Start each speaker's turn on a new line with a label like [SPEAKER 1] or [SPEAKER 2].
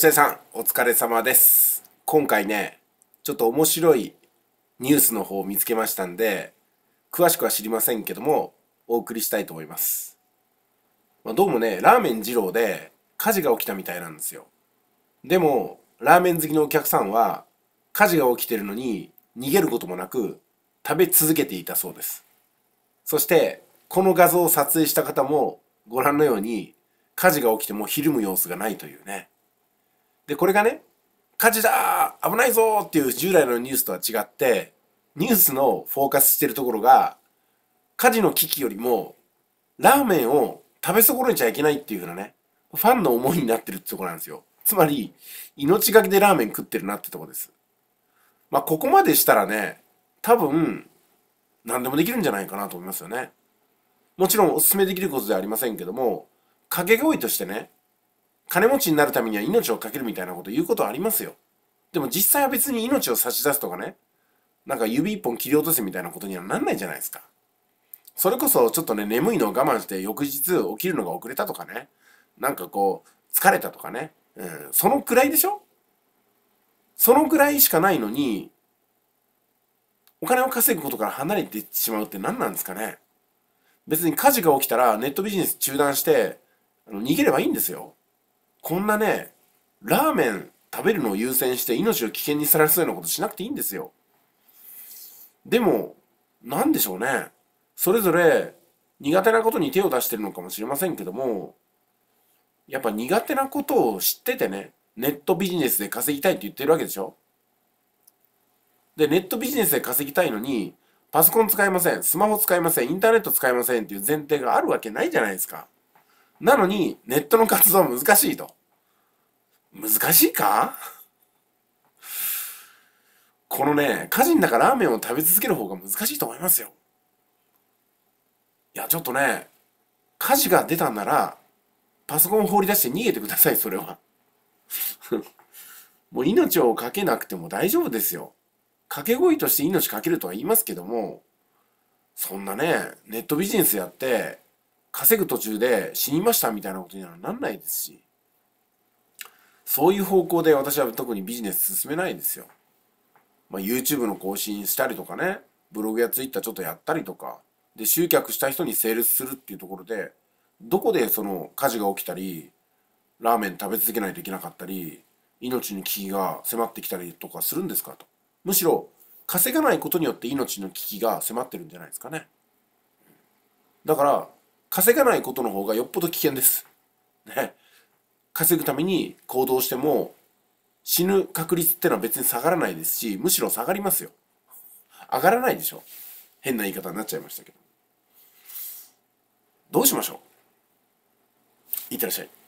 [SPEAKER 1] 吉谷さん、お疲れ様です。今回ね、ちょっと面白いニュースの方を見つけましたんで、詳しくは知りませんけども、お送りしたいと思います。まあ、どうもね、ラーメン二郎で火事が起きたみたいなんですよ。でも、ラーメン好きのお客さんは、火事が起きてるのに逃げることもなく、食べ続けていたそうです。そして、この画像を撮影した方も、ご覧のように、火事が起きてもひるむ様子がないというね。で、これがね、火事だ危ないぞっていう従来のニュースとは違って、ニュースのフォーカスしてるところが、火事の危機よりも、ラーメンを食べ損ねちゃいけないっていう風なね、ファンの思いになってるってとこなんですよ。つまり、命がけでラーメン食ってるなってとこです。まあ、ここまでしたらね、多分、何でもできるんじゃないかなと思いますよね。もちろんお勧めできることではありませんけども、掛け声としてね、金持ちになるためには命を懸けるみたいなこと言うことはありますよ。でも実際は別に命を差し出すとかね、なんか指一本切り落とせみたいなことにはなんないじゃないですか。それこそちょっとね、眠いのを我慢して翌日起きるのが遅れたとかね、なんかこう、疲れたとかね、うん、そのくらいでしょ？そのくらいしかないのに、お金を稼ぐことから離れてしまうって何なんですかね別に火事が起きたらネットビジネス中断してあの逃げればいいんですよ。こんなね、ラーメン食べるのを優先して命を危険にさらすようなことしなくていいんですよ。でも、なんでしょうね。それぞれ苦手なことに手を出してるのかもしれませんけども、やっぱ苦手なことを知っててね、ネットビジネスで稼ぎたいって言ってるわけでしょで、ネットビジネスで稼ぎたいのに、パソコン使いません、スマホ使いません、インターネット使いませんっていう前提があるわけないじゃないですか。なのに、ネットの活動は難しいと。難しいか？このね、火事の中ラーメンを食べ続ける方が難しいと思いますよ。いや、ちょっとね、火事が出たんなら、パソコン放り出して逃げてください、それは。もう命をかけなくても大丈夫ですよ。掛け声として命かけるとは言いますけども、そんなね、ネットビジネスやって、稼ぐ途中で死にましたみたいなことにはなんないですし、そういう方向で私は特にビジネス進めないんですよ。まあ、YouTube の更新したりとかね、ブログや Twitter ちょっとやったりとか、で、集客した人にセールスするっていうところで、どこでその火事が起きたり、ラーメン食べ続けないといけなかったり、命に危機が迫ってきたりとかするんですかと。むしろ、稼がないことによって命の危機が迫ってるんじゃないですかね。だから、稼がないことの方がよっぽど危険です。ね。稼ぐために行動しても、死ぬ確率ってのは別に下がらないですし、むしろ下がりますよ。上がらないでしょ。変な言い方になっちゃいましたけど。どうしましょういってらっしゃい。